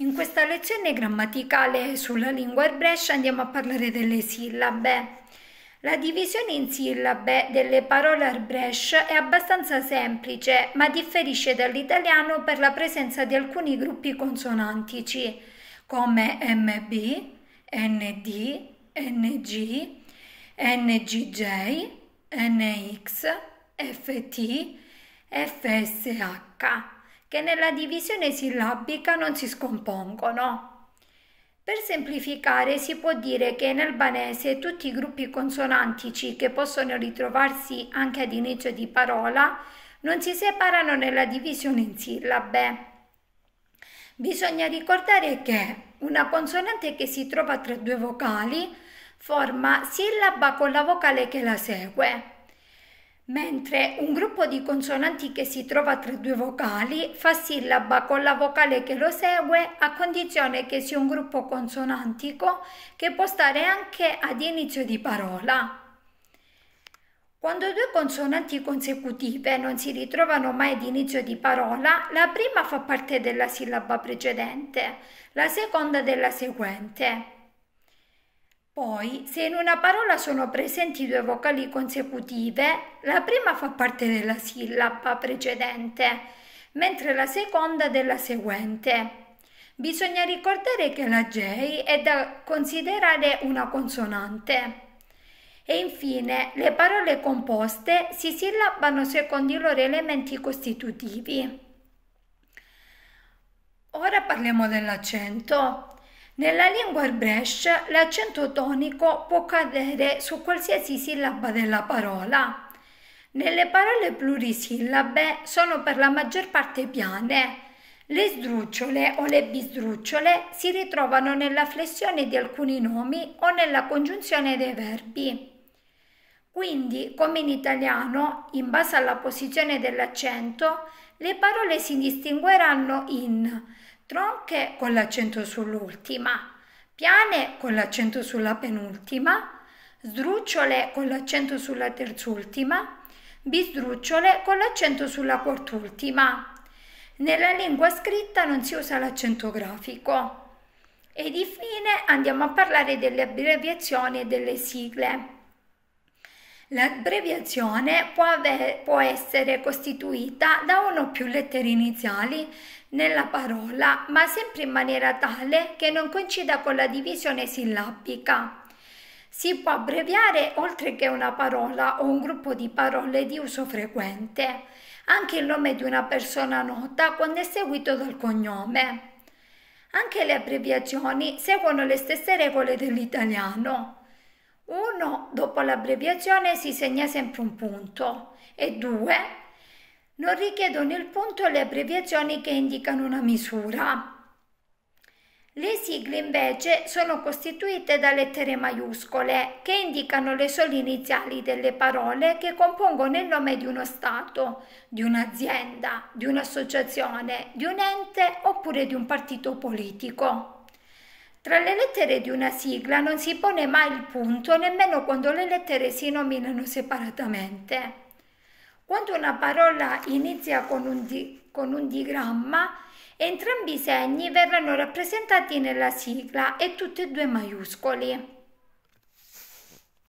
In questa lezione grammaticale sulla lingua erbrescia andiamo a parlare delle sillabe. La divisione in sillabe delle parole erbresh è abbastanza semplice, ma differisce dall'italiano per la presenza di alcuni gruppi consonantici, come MB, ND, NG, NGJ, NX, FT, FSH che nella divisione sillabica non si scompongono. Per semplificare si può dire che in albanese tutti i gruppi consonantici che possono ritrovarsi anche ad inizio di parola non si separano nella divisione in sillabe. Bisogna ricordare che una consonante che si trova tra due vocali forma sillaba con la vocale che la segue mentre un gruppo di consonanti che si trova tra due vocali fa sillaba con la vocale che lo segue a condizione che sia un gruppo consonantico che può stare anche ad inizio di parola. Quando due consonanti consecutive non si ritrovano mai ad inizio di parola, la prima fa parte della sillaba precedente, la seconda della seguente. Poi, se in una parola sono presenti due vocali consecutive, la prima fa parte della sillaba precedente, mentre la seconda della seguente. Bisogna ricordare che la J è da considerare una consonante. E infine, le parole composte si sillabano secondo i loro elementi costitutivi. Ora parliamo dell'accento. Nella lingua erbresh l'accento tonico può cadere su qualsiasi sillaba della parola. Nelle parole plurisillabe sono per la maggior parte piane. Le sdrucciole o le bisdrucciole si ritrovano nella flessione di alcuni nomi o nella congiunzione dei verbi. Quindi, come in italiano, in base alla posizione dell'accento, le parole si distingueranno in tronche con l'accento sull'ultima, piane con l'accento sulla penultima, sdrucciole con l'accento sulla terzultima, bisdrucciole con l'accento sulla quartultima. Nella lingua scritta non si usa l'accento grafico. Ed infine andiamo a parlare delle abbreviazioni e delle sigle. L'abbreviazione può, può, essere costituita da una o più lettere iniziali nella parola, ma sempre in maniera tale che non coincida con la divisione sillabica. Si può abbreviare oltre che una parola o un gruppo di parole di uso frequente, anche il nome di una persona nota quando è seguito dal cognome. Anche le abbreviazioni seguono le stesse regole dell'italiano. Uno, dopo l'abbreviazione si segna sempre un punto e due, non richiedono il punto le abbreviazioni che indicano una misura. Le sigle invece sono costituite da lettere maiuscole che indicano le sole iniziali delle parole che compongono il nome di uno Stato, di un'azienda, di un'associazione, di un ente oppure di un partito politico. Tra le lettere di una sigla non si pone mai il punto nemmeno quando le lettere si nominano separatamente. Quando una parola inizia con un, di, con un digramma, entrambi i segni verranno rappresentati nella sigla e tutti e due maiuscoli.